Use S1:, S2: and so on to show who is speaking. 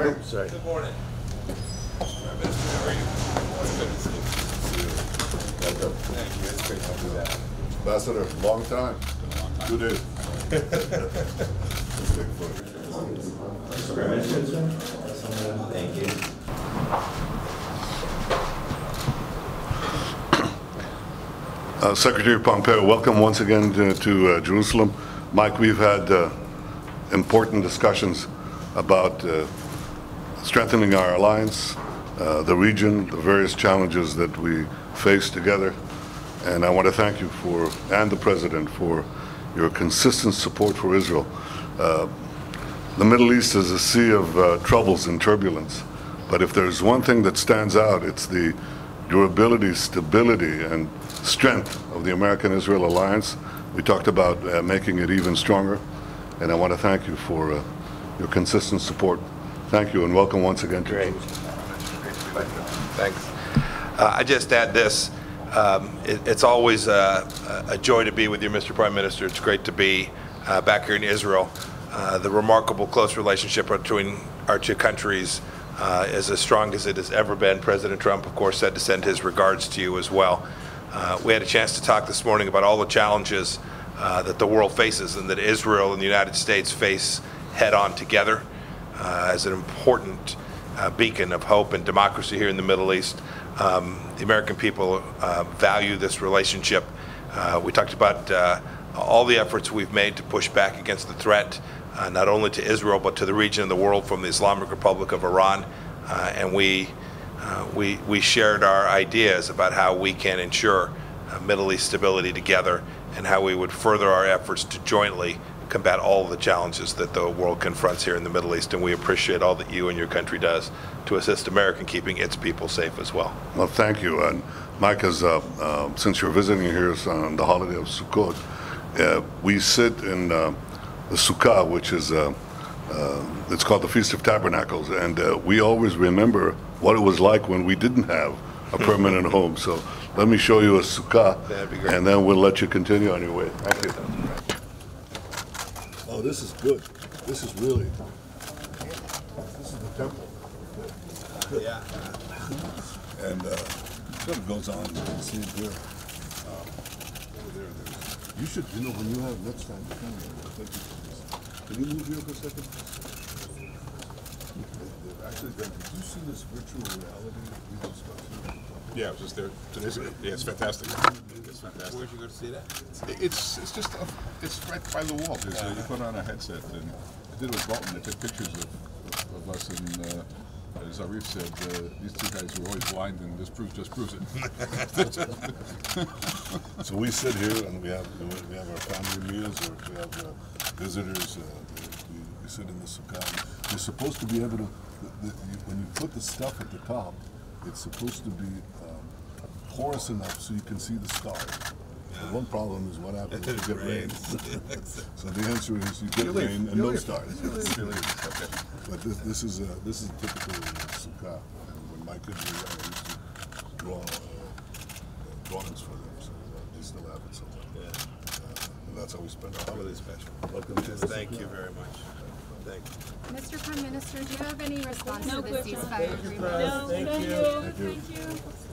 S1: Sorry.
S2: Good morning. Prime Minister, how are you? Good to see you. Thank you. It's great to do that.
S3: Ambassador, long time. Good day. Big.
S2: Thank you.
S3: Uh, Secretary Pompeo, welcome once again to, to uh, Jerusalem. Mike, we've had uh, important discussions about uh, strengthening our alliance, uh, the region, the various challenges that we face together. And I want to thank you for, and the President, for your consistent support for Israel. Uh, the Middle East is a sea of uh, troubles and turbulence. But if there's one thing that stands out, it's the durability, stability, and strength of the American-Israel alliance. We talked about uh, making it even stronger, and I want to thank you for uh, your consistent support. Thank you, and welcome once again to
S2: Great. Thanks. Uh, I just add this. Um, it- It's always a a joy to be with you, Mr. Prime Minister. It's great to be uh, back here in Israel. Uh, The remarkable close relationship between our two countries uh, is as strong as it has ever been. President Trump, of course, said to send his regards to you as well. Uh, We had a chance to talk this morning about all the challenges uh, that the world faces and that Israel and the United States face head-on together uh, as an important uh, beacon of hope and democracy here in the Middle East. Um, The American people uh, value this relationship. Uh, We talked about uh, all the efforts we've made to push back against the threat, uh, not only to Israel, but to the region and the world from the Islamic Republic of Iran. And we, we, we shared our ideas about how we can ensure Middle East stability together and how we would further our efforts to jointly combat all the challenges that the world confronts here in the Middle East. And we appreciate all that you and your country does to assist America in keeping its people safe as well.
S3: Well, thank you. And Mike, as, uh, uh, since you're visiting here on the holiday of Sukkot, uh, we sit in uh, the Sukkah, which is, uh, uh, it's called the Feast of Tabernacles, and uh, we always remember what it was like when we didn't have a permanent home. So let me show you a Sukkah,
S2: That'd be great.
S3: and then we'll let you continue on your way. Thank you. Oh, this is good. This is really, this is the temple.
S2: Yeah.
S3: And uh, sort of goes on, you can see it here. Um, over there, there's- You should, you know, when you have, next time, you come here, I'll you to this. Can you move here for a second? Actually, did you see this virtual reality reconstruction?
S4: Yeah, I was just there two days ago. Yeah, it's fantastic. It's fantastic.
S2: Where'd you go to see that?
S4: It's it's just a, it's right by the wall. There's a, you put on a headset and I did it with Bolton. I took pictures of, of us and uh, as Arif said, uh, these two guys were always blind and this proves just proves it.
S3: So we sit here and we have, we have our family meals or we have uh, visitors, uh, we, we sit in the sukkah. You're supposed to be able to, the, the, you, when you put the stuff at the top, it's supposed to be um, porous enough so you can see the stars. The one problem is what happens if you get rain. so the answer is you get rain and no stars.
S4: Okay.
S3: But this, this is a, this is a typical sukkah. And when my kids were young, I used to draw uh, drawings for them. So uh, they still have it somewhere. Uh, and that's how we spend our holidays.
S2: special.
S3: Welcome to
S2: Thank you very much. Thank.
S5: Mr. Prime Minister, do you have any response to the
S6: questions.
S5: ceasefire agreement?
S6: No, thank you.
S3: Thank you.
S6: Thank you.